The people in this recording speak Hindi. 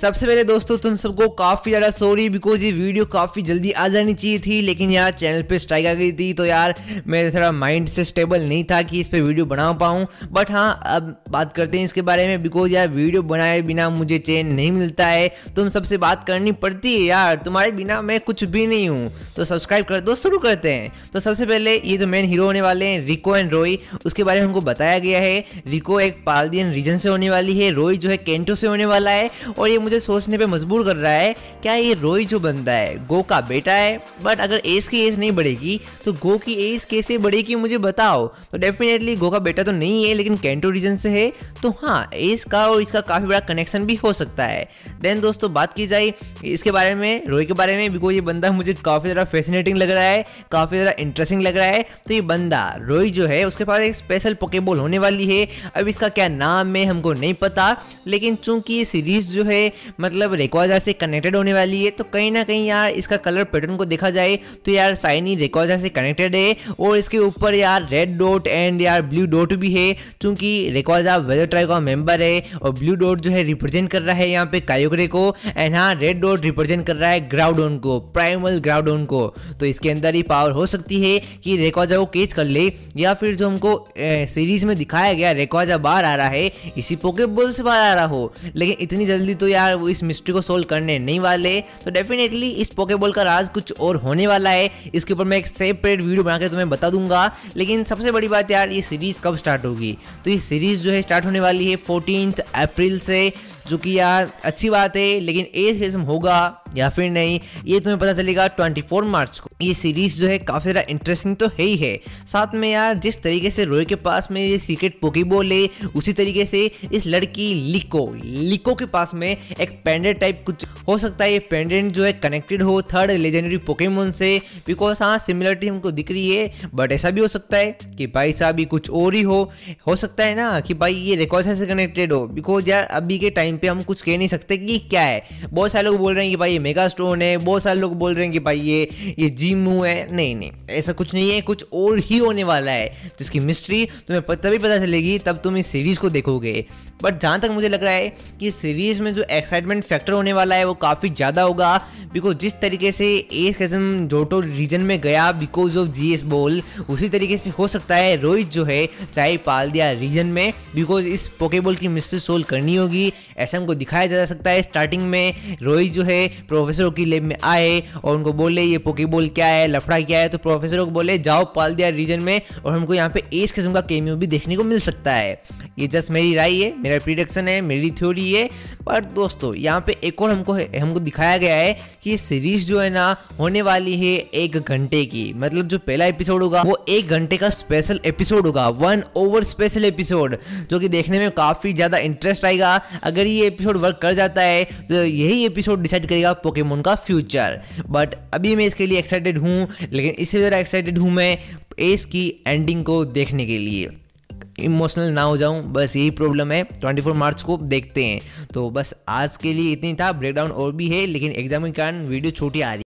सबसे पहले दोस्तों, तुम सबको काफ़ी ज़्यादा सॉरी बिकॉज़ ये वीडियो काफ़ी जल्दी आ जानी चाहिए थी, लेकिन यार चैनल पे स्ट्राइक आ गई थी तो यार मैं थोड़ा माइंड से स्टेबल नहीं था कि इस पर वीडियो बना पाऊँ। बट हाँ अब बात करते हैं इसके बारे में बिकॉज़ यार वीडियो बनाए बिना मुझे चैन नहीं मिलता है। तुम सबसे बात करनी पड़ती है यार, तुम्हारे बिना मैं कुछ भी नहीं हूँ। तो सब्सक्राइब कर दो, शुरू करते हैं। तो सबसे पहले ये जो मेन हीरो होने वाले हैं रिको एंड रोई उसके बारे में हमको बताया गया है। रिको एक पालदियन रीजन से होने वाली है रोई जो है केंटो से होने वाला है, और ये मुझे सोचने पे मजबूर कर रहा है, क्या ये रोई जो बंदा है, गो का बेटा है? बट अगर एज की एज नहीं बढ़ेगी तो गो की एज कैसे बढ़ेगी मुझे बताओ। तो डेफिनेटली गो का बेटा तो नहीं है, लेकिन कैंटो रीजन से है। तो हाँ एज का और इसका काफ़ी बड़ा कनेक्शन भी हो सकता है। देन दोस्तों, बात की जाए इसके बारे में, रोई के बारे में बिकॉज़ ये बंदा मुझे काफ़ी ज़्यादा फैसिनेटिंग लग रहा है, काफ़ी ज़्यादा इंटरेस्टिंग लग रहा है। तो ये बंदा, रोई जो है, उसके पास एक स्पेशल पोकेबॉल होने वाली है। अब इसका क्या नाम है, हमको नहीं पता। लेकिन चूँकि ये सीरीज़ जो है मतलब रेकॉर्डर से कनेक्टेड होने वाली है तो कहीं ना कहीं यार इसका कलर पैटर्न को देखा जाए तो यार साइनी रेकॉर्डर से कनेक्टेड है, और इसके ऊपर यार रेड डॉट एंड यार ब्लू डॉट भी है, चूँकि रेकॉर्डा वेदर ट्राई का मेंबर है, और ब्लू डॉट जो है रिप्रेजेंट कर रहा है यहाँ पे कायोग्रे को एंड हाँ रेड डॉट रिप्रेजेंट कर रहा है ग्राउडोन को प्राइमल ग्राउडोन को तो इसके अंदर ही पावर हो सकती है कि रेकॉर्डा को केच कर ले, या फिर जो हमको सीरीज़ में दिखाया गया रेकॉर्डा बाहर आ रहा है, इसी पोके से बाहर आ रहा हो, लेकिन इतनी जल्दी तो यार वो इस मिस्ट्री को सोल्व करने नहीं वाले तो डेफिनेटली इस पोकेबॉल का राज कुछ और होने वाला है। इसके ऊपर मैं एक सेपरेट वीडियो बनाकर तुम्हें बता दूँगा। लेकिन सबसे बड़ी बात यार, ये सीरीज़ कब स्टार्ट होगी? तो ये सीरीज़ जो है स्टार्ट होने वाली है फोर्टीन अप्रैल से, जो कि यार अच्छी बात है, लेकिन एज किस्म होगा। या फिर नहीं, ये तुम्हें पता चलेगा 24 मार्च को। ये सीरीज़ जो है, काफ़ी ज़्यादा इंटरेस्टिंग तो है ही है। साथ में यार, जिस तरीके से रोय के पास में ये सीक्रेट पोकीबॉल है उसी तरीके से इस लड़की लिको लिको के पास में एक पेंडेंट टाइप कुछ हो सकता है। ये पेंडेंट जो है कनेक्टेड हो थर्ड लेजेंडरी पोकेमोन से बिकॉज़ हाँ सिमिलरिटी हमको दिख रही है बट ऐसा भी हो सकता है कि भाई साहब ये कुछ और ही हो। हो सकता है ना कि भाई ये रिकॉर्ड से कनेक्टेड हो बिकॉज़ यार, अभी के टाइम पे हम कुछ कह नहीं सकते कि क्या है। बहुत सारे लोग बोल रहे हैं कि भाई मेगा स्टोन है, बहुत सारे लोग बोल रहे हैं कि भाई ये ये जीमू है। नहीं नहीं, ऐसा कुछ नहीं है, कुछ और ही होने वाला है, जिसकी मिस्ट्री तुम्हें तभी पता चलेगी, तब तुम इस सीरीज़ को देखोगे। बट जहाँ तक मुझे लग रहा है कि सीरीज़ में जो एक्साइटमेंट फैक्टर होने वाला है, वो काफ़ी ज़्यादा होगा बिकॉज़ जिस तरीके से एक किस्म जोटो रीजन में गया बिकॉज़ ऑफ़ जी एस बोल उसी तरीके से हो सकता है रोहित जो है, चाहे पाल दिया रीजन में बिकॉज़ इस पोकेबॉल की मिस्ट्री सोल्व करनी होगी। ऐसा हमको दिखाया जा सकता है स्टार्टिंग में, रोहित जो है प्रोफेसरों की लेब में आए और उनको बोले, ये पोकेबॉल क्या है? लफड़ा क्या है? तो प्रोफेसरों को बोले, जाओ पाल दिया रीजन में और हमको यहाँ पे इस किस्म का केमियो भी देखने को मिल सकता है। ये जस्ट मेरी राय है, मेरा प्रिडिक्शन है, मेरी थ्योरी है। पर दोस्तों, यहाँ पे एक और हमको हमको दिखाया गया है कि सीरीज़ जो है ना, होने वाली है एक घंटे की। मतलब जो पहला एपिसोड होगा, वो एक घंटे का स्पेशल एपिसोड होगा वन ओवर स्पेशल एपिसोड जो कि देखने में काफ़ी ज़्यादा इंटरेस्ट आएगा। अगर ये एपिसोड वर्क कर जाता है तो यही एपिसोड डिसाइड करेगा पोकेमोन का फ्यूचर बट अभी मैं इसके लिए एक्साइटेड हूँ, लेकिन इससे ज़्यादा एक्साइटेड हूँ मैं एस की एंडिंग को देखने के लिए. इमोशनल ना हो जाऊँ, बस यही प्रॉब्लम है. 24 मार्च को देखते हैं. तो बस आज के लिए इतनी था. ब्रेकडाउन और भी है, लेकिन एग्ज़ाम के कारण वीडियो छोटी आ रही